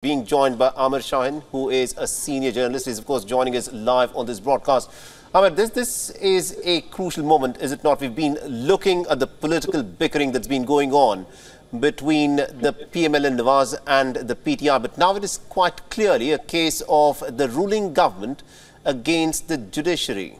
being joined by Amir Shahin, who is a senior journalist. He's, of course, joining us live on this broadcast. Amir, this, this is a crucial moment, is it not? We've been looking at the political bickering that's been going on between the PMLN Nawaz and the PTI, but now it is quite clearly a case of the ruling government against the judiciary.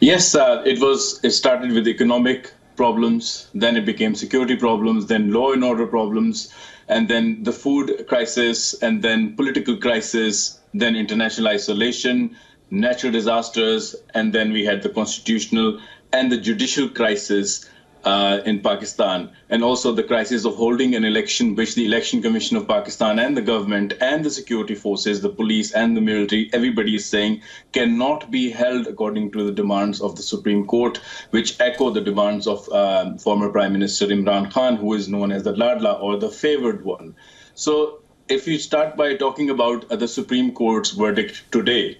Yes, uh, it was. It started with economic problems, then it became security problems, then law and order problems, and then the food crisis, and then political crisis, then international isolation, natural disasters, and then we had the constitutional and the judicial crisis uh, in Pakistan, and also the crisis of holding an election, which the Election Commission of Pakistan and the government and the security forces, the police and the military, everybody is saying cannot be held according to the demands of the Supreme Court, which echo the demands of uh, former Prime Minister Imran Khan, who is known as the Ladla or the favored one. So, if you start by talking about uh, the Supreme Court's verdict today,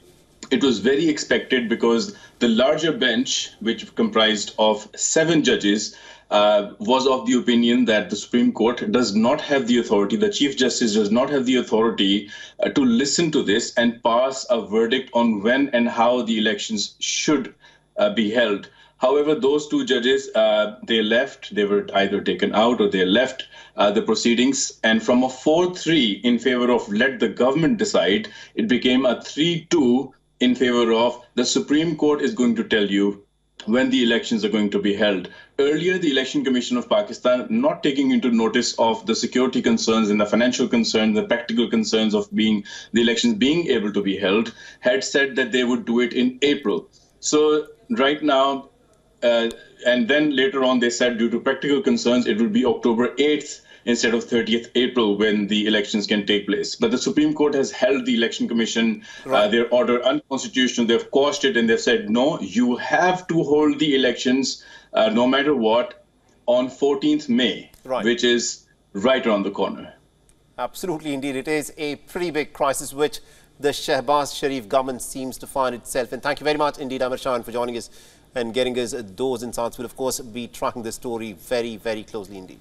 it was very expected because the larger bench, which comprised of seven judges, uh, was of the opinion that the Supreme Court does not have the authority, the Chief Justice does not have the authority uh, to listen to this and pass a verdict on when and how the elections should uh, be held. However, those two judges, uh, they left, they were either taken out or they left uh, the proceedings. And from a 4 3 in favor of let the government decide, it became a 3 2 in favor of the Supreme Court is going to tell you when the elections are going to be held. Earlier, the Election Commission of Pakistan, not taking into notice of the security concerns and the financial concerns, the practical concerns of being the elections being able to be held, had said that they would do it in April. So right now, uh, and then later on, they said due to practical concerns, it would be October 8th instead of 30th April when the elections can take place. But the Supreme Court has held the Election Commission, uh, right. uh, their order unconstitutional. They've quashed it and they've said, no, you have to hold the elections uh, no matter what on 14th May, right. which is right around the corner. Absolutely, indeed. It is a pretty big crisis which the Shehbaz Sharif government seems to find itself And Thank you very much indeed, Amir Shahin, for joining us and getting us those insights. We'll, of course, be tracking this story very, very closely indeed.